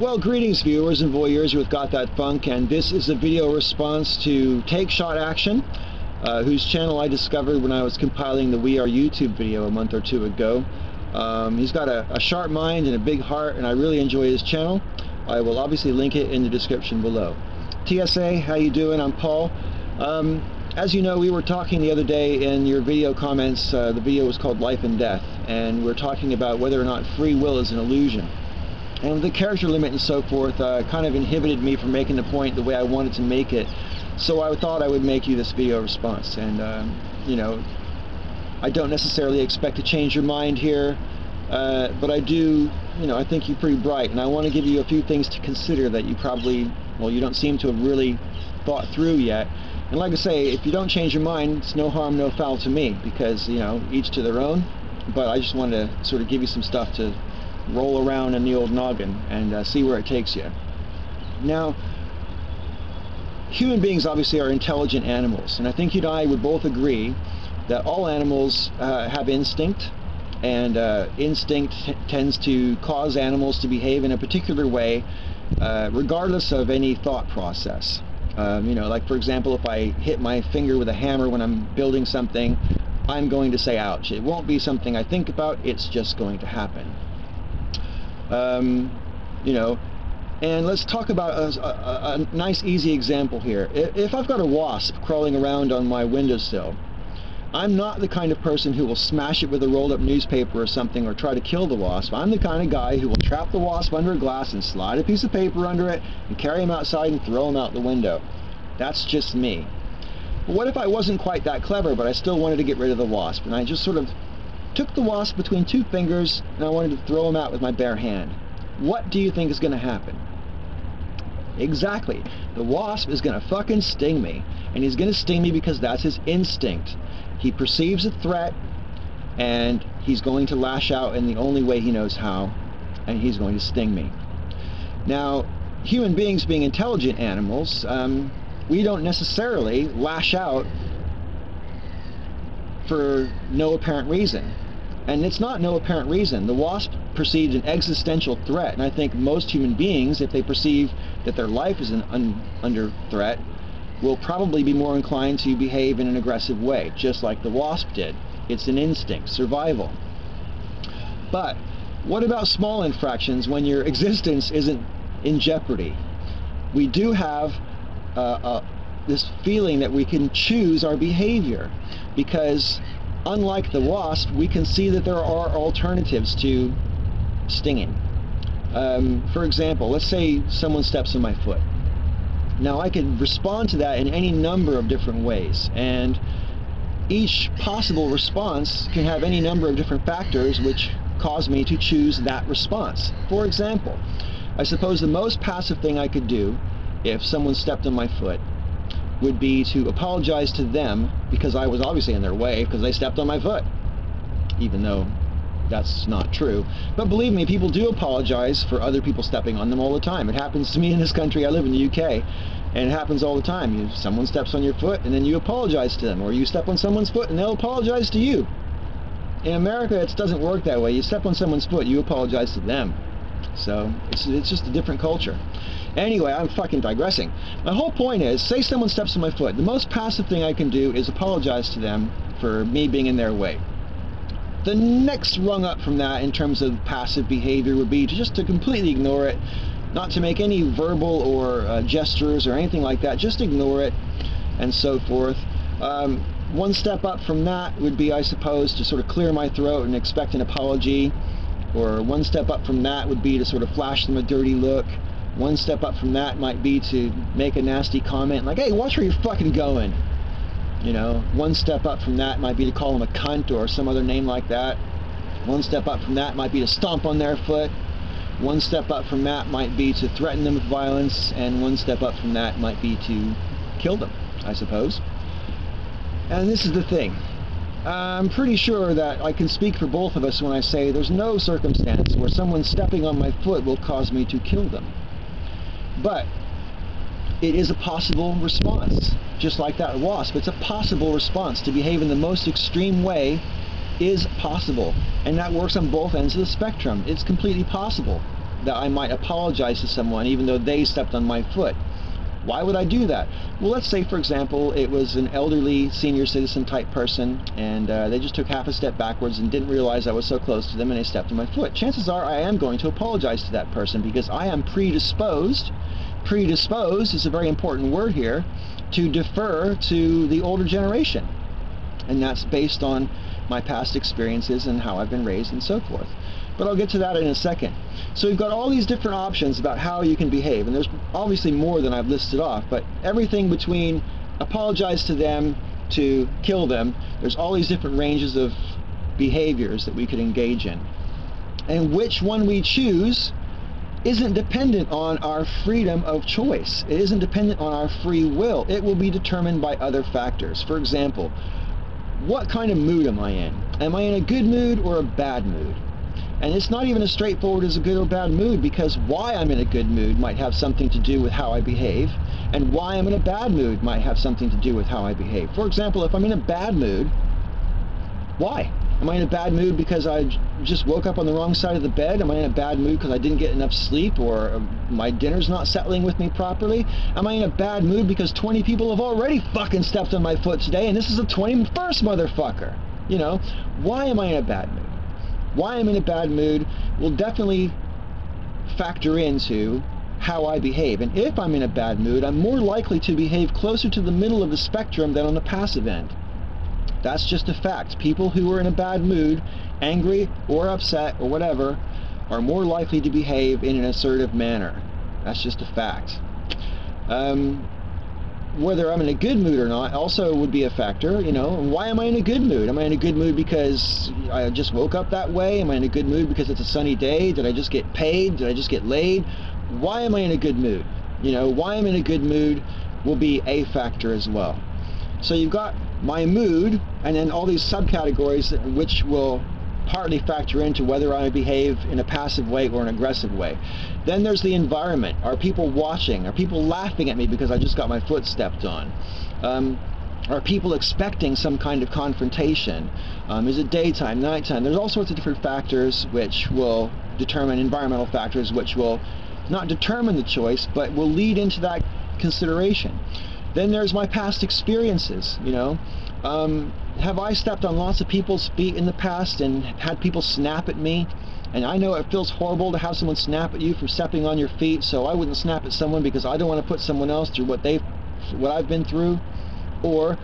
Well, greetings viewers and voyeurs with Got That Funk, and this is a video response to Take Shot Action, uh, whose channel I discovered when I was compiling the We Are YouTube video a month or two ago. Um, he's got a, a, sharp mind and a big heart, and I really enjoy his channel. I will obviously link it in the description below. TSA, how you doing? I'm Paul. Um, as you know, we were talking the other day in your video comments, uh, the video was called Life and Death, and we're talking about whether or not free will is an illusion and the character limit and so forth uh, kind of inhibited me from making the point the way I wanted to make it. So I thought I would make you this video response. And um, you know I don't necessarily expect to change your mind here uh, but I do you know I think you're pretty bright. And I want to give you a few things to consider that you probably well you don't seem to have really thought through yet. And like I say if you don't change your mind it's no harm no foul to me because you know each to their own. But I just wanted to sort of give you some stuff to roll around in the old noggin and uh, see where it takes you. Now, human beings obviously are intelligent animals, and I think you and I would both agree that all animals uh, have instinct, and uh, instinct tends to cause animals to behave in a particular way uh, regardless of any thought process. Um, you know, like for example, if I hit my finger with a hammer when I'm building something, I'm going to say ouch. It won't be something I think about, it's just going to happen. Um, you know, and let's talk about a, a, a, nice easy example here. If I've got a wasp crawling around on my windowsill, I'm not the kind of person who will smash it with a rolled up newspaper or something or try to kill the wasp. I'm the kind of guy who will trap the wasp under a glass and slide a piece of paper under it and carry him outside and throw him out the window. That's just me. But what if I wasn't quite that clever but I still wanted to get rid of the wasp and I just sort of took the wasp between two fingers and I wanted to throw him out with my bare hand. What do you think is going to happen? Exactly. The wasp is going to fucking sting me. And he's going to sting me because that's his instinct. He perceives a threat and he's going to lash out in the only way he knows how and he's going to sting me. Now, human beings being intelligent animals, um, we don't necessarily lash out for no apparent reason. And it's not no apparent reason. The wasp perceives an existential threat, and I think most human beings, if they perceive that their life is un under threat, will probably be more inclined to behave in an aggressive way, just like the wasp did. It's an instinct, survival. But what about small infractions when your existence isn't in jeopardy? We do have uh, uh, this feeling that we can choose our behavior because unlike the wasp, we can see that there are alternatives to stinging. Um, for example, let's say someone steps on my foot. Now I can respond to that in any number of different ways, and each possible response can have any number of different factors which cause me to choose that response. For example, I suppose the most passive thing I could do if someone stepped on my foot would be to apologize to them because I was obviously in their way because they stepped on my foot. Even though that's not true. But believe me, people do apologize for other people stepping on them all the time. It happens to me in this country. I live in the UK. And it happens all the time. You, someone steps on your foot and then you apologize to them. Or you step on someone's foot and they'll apologize to you. In America, it doesn't work that way. You step on someone's foot, you apologize to them. So it's, it's just a different culture. Anyway, I'm fucking digressing. My whole point is, say someone steps on my foot. The most passive thing I can do is apologize to them for me being in their way. The next rung up from that in terms of passive behavior would be to just to completely ignore it, not to make any verbal or uh, gestures or anything like that, just ignore it and so forth. Um, one step up from that would be, I suppose, to sort of clear my throat and expect an apology. Or one step up from that would be to sort of flash them a dirty look. One step up from that might be to make a nasty comment like, hey, watch where you're fucking going. You know, one step up from that might be to call them a cunt or some other name like that. One step up from that might be to stomp on their foot. One step up from that might be to threaten them with violence. And one step up from that might be to kill them, I suppose. And this is the thing. I'm pretty sure that I can speak for both of us when I say there's no circumstance where someone stepping on my foot will cause me to kill them. But it is a possible response. Just like that wasp, it's a possible response. To behave in the most extreme way is possible. And that works on both ends of the spectrum. It's completely possible. that I might apologize to someone even though they stepped on my foot. Why would I do that? Well, let's say, for example, it was an elderly senior citizen type person and uh, they just took half a step backwards and didn't realize I was so close to them and they stepped on my foot. Chances are I am going to apologize to that person because I am predisposed. Predisposed is a very important word here to defer to the older generation. And that's based on my past experiences and how I've been raised and so forth. But I'll get to that in a second. So we've got all these different options about how you can behave, and there's obviously more than I've listed off, but everything between apologize to them to kill them, there's all these different ranges of behaviors that we could engage in. And which one we choose isn't dependent on our freedom of choice. It isn't dependent on our free will. It will be determined by other factors. For example, what kind of mood am I in? Am I in a good mood or a bad mood? And it's not even as straightforward as a good or bad mood because why I'm in a good mood might have something to do with how I behave, and why I'm in a bad mood might have something to do with how I behave. For example, if I'm in a bad mood, why? Am I in a bad mood because I just woke up on the wrong side of the bed? Am I in a bad mood because I didn't get enough sleep or um, my dinner's not settling with me properly? Am I in a bad mood because 20 people have already fucking stepped on my foot today and this is the 21st motherfucker? You know, why am I in a bad mood? Why I'm in a bad mood will definitely factor into how I behave. And if I'm in a bad mood, I'm more likely to behave closer to the middle of the spectrum than on the passive end. That's just a fact. People who are in a bad mood, angry or upset or whatever, are more likely to behave in an assertive manner. That's just a fact. Um, whether I'm in a good mood or not also would be a factor, you know. Why am I in a good mood? Am I in a good mood because I just woke up that way? Am I in a good mood because it's a sunny day? Did I just get paid? Did I just get laid? Why am I in a good mood? You know, why I'm in a good mood will be a factor as well. So you've got my mood and then all these subcategories which will partly factor into whether I behave in a passive way or an aggressive way. Then there's the environment. Are people watching? Are people laughing at me because I just got my foot stepped on? Um, are people expecting some kind of confrontation? Um, is it daytime, nighttime? There's all sorts of different factors which will determine environmental factors which will not determine the choice but will lead into that consideration. Then there's my past experiences, you know. Um, have I stepped on lots of people's feet in the past and had people snap at me? And I know it feels horrible to have someone snap at you for stepping on your feet, so I wouldn't snap at someone because I don't want to put someone else through what they've, what I've been through. Or,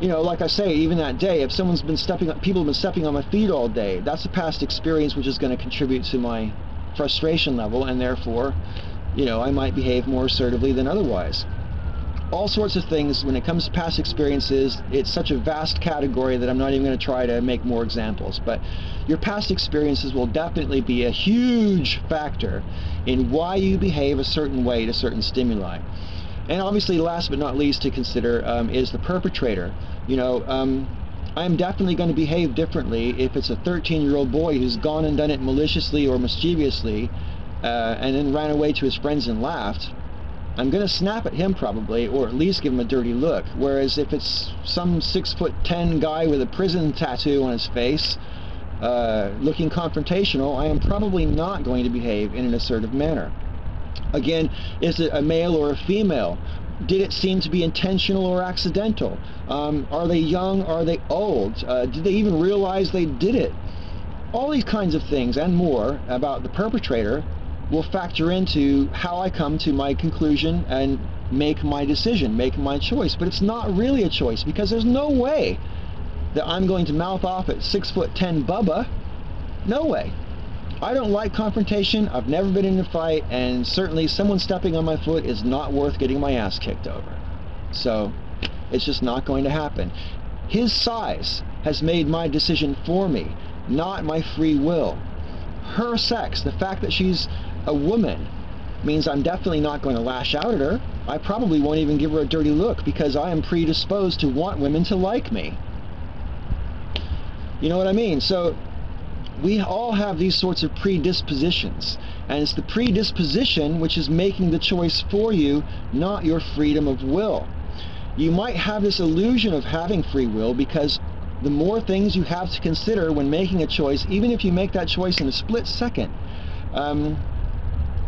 you know, like I say, even that day, if someone's been stepping, people have been stepping on my feet all day, that's a past experience which is going to contribute to my frustration level, and therefore, you know, I might behave more assertively than otherwise all sorts of things. When it comes to past experiences it's such a vast category that I'm not even going to try to make more examples. But your past experiences will definitely be a huge factor in why you behave a certain way to certain stimuli. And obviously last but not least to consider um, is the perpetrator. You know um, I'm definitely going to behave differently if it's a 13 year old boy who's gone and done it maliciously or mischievously uh, and then ran away to his friends and laughed I'm going to snap at him probably, or at least give him a dirty look. Whereas if it's some six foot ten guy with a prison tattoo on his face, uh, looking confrontational, I am probably not going to behave in an assertive manner. Again, is it a male or a female? Did it seem to be intentional or accidental? Um, are they young? Are they old? Uh, did they even realize they did it? All these kinds of things and more about the perpetrator will factor into how I come to my conclusion and make my decision, make my choice. But it's not really a choice because there's no way that I'm going to mouth off at six foot ten Bubba. No way. I don't like confrontation. I've never been in a fight, and certainly someone stepping on my foot is not worth getting my ass kicked over. So it's just not going to happen. His size has made my decision for me, not my free will. Her sex, the fact that she's a woman means I'm definitely not going to lash out at her. I probably won't even give her a dirty look because I am predisposed to want women to like me. You know what I mean? So we all have these sorts of predispositions. And it's the predisposition which is making the choice for you, not your freedom of will. You might have this illusion of having free will because the more things you have to consider when making a choice, even if you make that choice in a split second, um,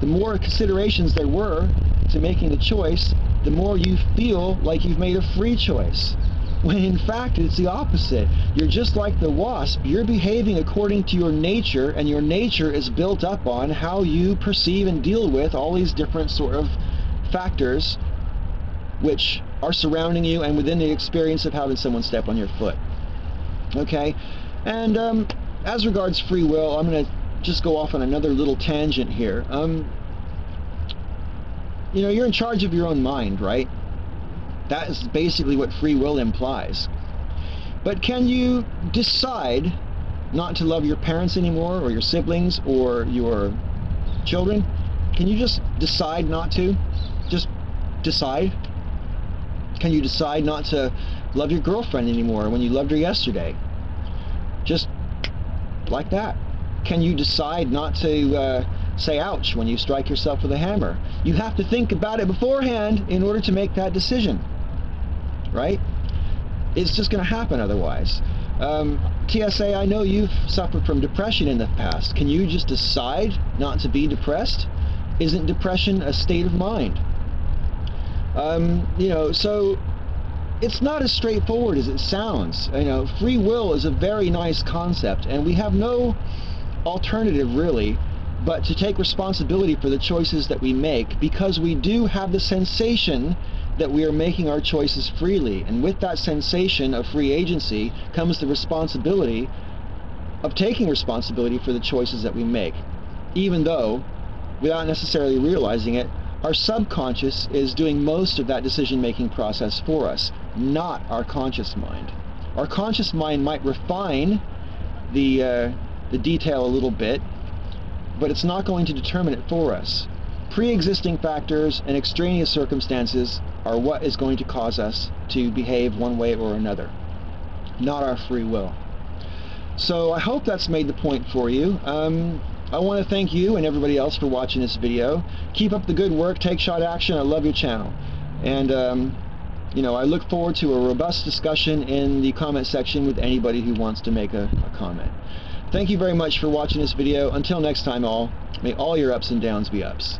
the more considerations there were to making the choice, the more you feel like you've made a free choice. When in fact it's the opposite. You're just like the wasp. You're behaving according to your nature, and your nature is built up on how you perceive and deal with all these different sort of factors which are surrounding you and within the experience of having someone step on your foot. Okay? And um, as regards free will, I'm going to just go off on another little tangent here. Um, you know, you're in charge of your own mind, right? That is basically what free will implies. But can you decide not to love your parents anymore, or your siblings, or your children? Can you just decide not to? Just decide? Can you decide not to love your girlfriend anymore when you loved her yesterday? Just like that. Can you decide not to uh, say ouch when you strike yourself with a hammer? You have to think about it beforehand in order to make that decision. Right? It's just going to happen otherwise. Um, TSA, I know you've suffered from depression in the past. Can you just decide not to be depressed? Isn't depression a state of mind? Um, you know, so it's not as straightforward as it sounds. You know, free will is a very nice concept, and we have no alternative really but to take responsibility for the choices that we make because we do have the sensation that we are making our choices freely. And with that sensation of free agency comes the responsibility of taking responsibility for the choices that we make. Even though, without necessarily realizing it, our subconscious is doing most of that decision-making process for us, not our conscious mind. Our conscious mind might refine the, uh, the detail a little bit, but it's not going to determine it for us. Pre-existing factors and extraneous circumstances are what is going to cause us to behave one way or another, not our free will. So I hope that's made the point for you. Um, I want to thank you and everybody else for watching this video. Keep up the good work. Take shot action. I love your channel. And, um, you know, I look forward to a robust discussion in the comment section with anybody who wants to make a, a comment. Thank you very much for watching this video. Until next time, all, may all your ups and downs be ups.